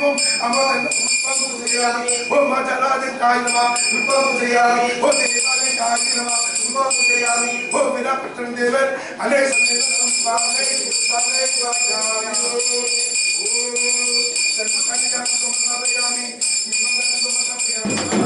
को अमर विपम कुसयामि ओ मजलादि कायनमा विपम कुसयामि ओ देवादि कायनमा विपम कुसयामि ओ विना पत्रं देवन अने समेतम पावे पावे वाचामि ओ सर्वकानि जातु समनावयामि विपम कुसयामि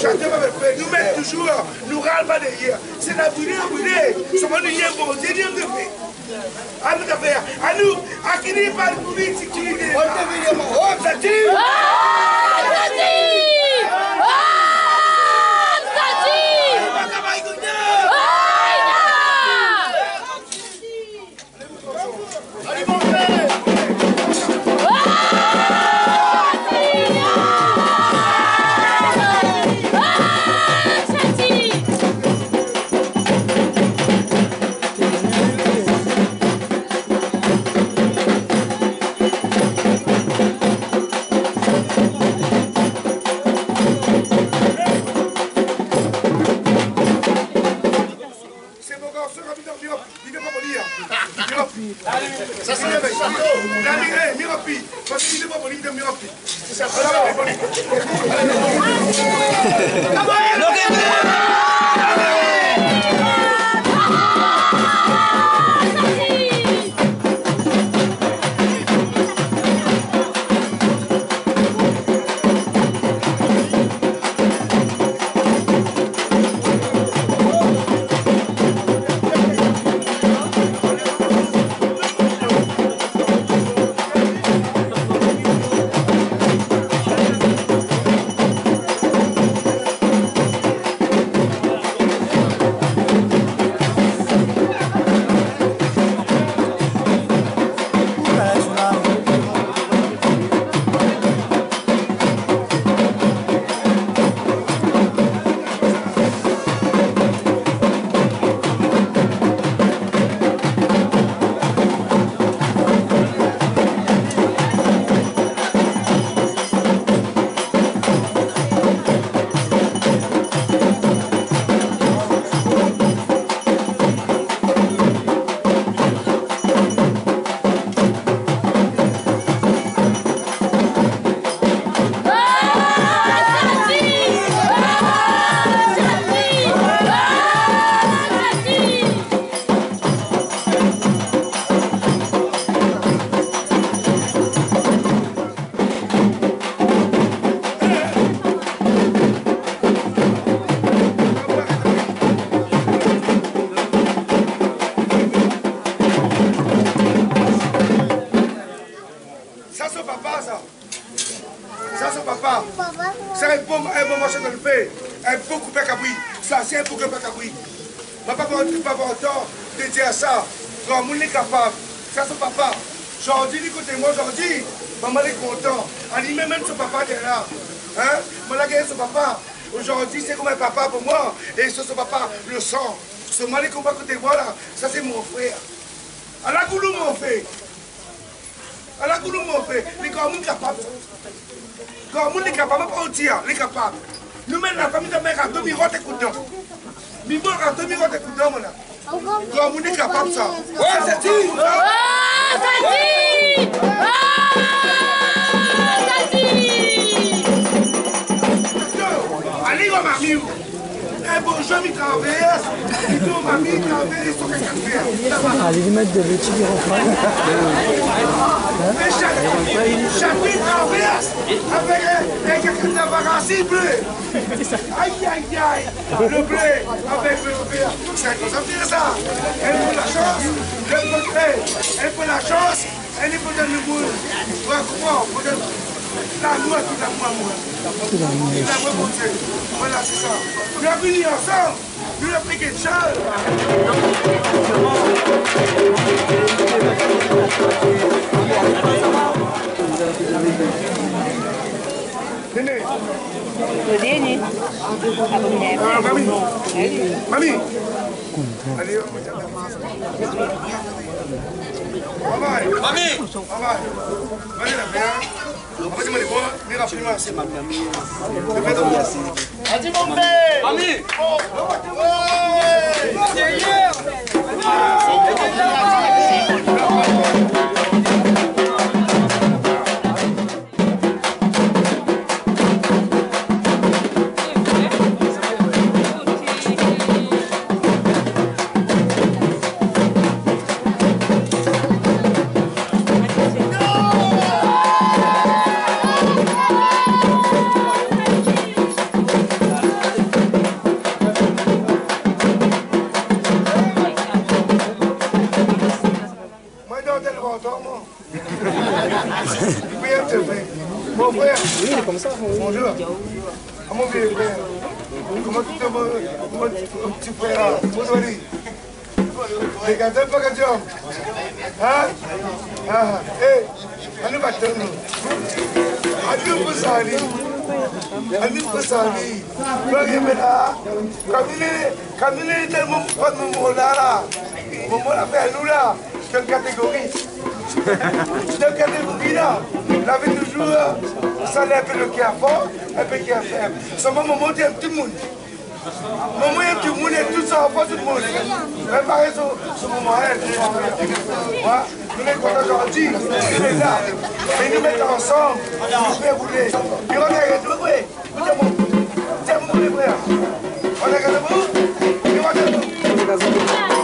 Chante pas. À qui n'est pas le public, qui est. Oh. Oh, Shakti! Content. Animé même son papa qui est là. Hein? Là, son papa. Aujourd'hui, c'est comme un papa pour moi. Et ce, son papa, le sang. Ce mal est combat côté moi, là. Ça, c'est mon frère. À la goulou, mon frère. À la goulou, mon frère. Les gars, sont capables. Quand on est capable, pas dire, les capables. Nous mettons la famille de mère à deux miroirs coudons. Mimo à deux miroirs coudons, mon Quand on est capable, ça. Ouais, c'est dit. Oh, Shakti! Oh, Allez, on m'a mis où Un bon jeu, il traverse. Il dit, on m'a mis, il traverse, sur quelqu'un de de traverse avec un- un quelqu'un d'embarrassé bleu. Aïe, aïe, aïe. Le bleu avec le vert. C'est comme ça, c'est ça. Elle prend la chance. Elle prend, elle prend la chance. Elle est pour donner le boule. Ouais, comment La loi, toute la loi, moi. Toute la. Voilà, c'est ça. Nous avons unis ensemble. Nous avons pris quelque chose. Néné. Ah, mamie. Mami. Bye-bye. Venez la faire. Après, tu pas de mon là. Mon fait nous là. Catégorie là La vie toujours, ça l'est un peu le qui est fort, un peu qui est faible. C'est mon moment de tout le monde. Aime tout le monde et tout ça, pas tout le monde. Préparez ce, moment-là. Nous contents aujourd'hui, nous les là. Et nous mettons ensemble, nous pouvons rouler. Et on oui, tiens mon, mon frère. On Brasil.